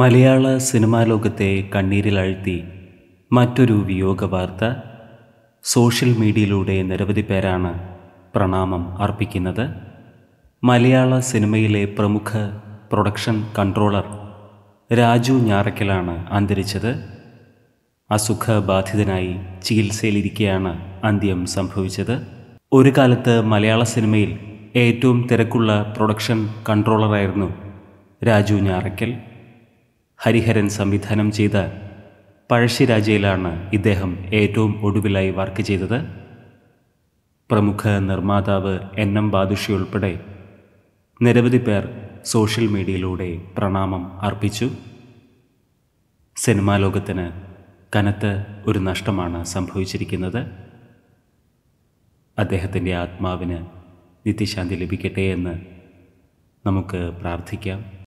മലയാള cinema ലോകത്തെ കണ്ണീരിലഴ്ത്തി മറ്റൊരു വിയോഗ വാർത്ത സോഷ്യൽ മീഡിയയിലൂടെ നിരവധി പേരാണ് പ്രണാമം അർപ്പിക്കുന്നത്. മലയാള സിനിമയിലെ പ്രമുഖ പ്രൊഡക്ഷൻ കൺട്രോളർ രാജു ഞാറയ്ക്കലാണ് അന്തരിച്ചത്. അസുഖബാധിതനായി ചികിത്സയിലിരിക്കെയാണ് അന്ത്യം സംഭവിച്ചത്. ഒരു കാലത്ത് മലയാള സിനിമയിൽ ഏറ്റവും തിരക്കുള്ള പ്രൊഡക്ഷൻ കൺട്രോളറായിരുന്നു രാജു ഞാറയ്ക്കൽ. ഹരിഹരൻ സംവിധാനം ചെയ്ത പഴശ്ശിരാജയിലാണ് ഇദ്ദേഹം ഏറ്റവും ഒടുവിലായി വർക്ക് ചെയ്തത്. പ്രമുഖ നിർമ്മാതാവ് എൻ എം ബാദുഷി ഉൾപ്പെടെ നിരവധി പേർ സോഷ്യൽ മീഡിയയിലൂടെ പ്രണാമം അർപ്പിച്ചു. സിനിമാ ലോകത്തിന് കനത്ത ഒരു നഷ്ടമാണ് സംഭവിച്ചിരിക്കുന്നത്. അദ്ദേഹത്തിന്റെ ആത്മാവിന് നിത്യശാന്തി ലഭിക്കട്ടെ എന്ന് നമുക്ക് പ്രാർത്ഥിക്കാം.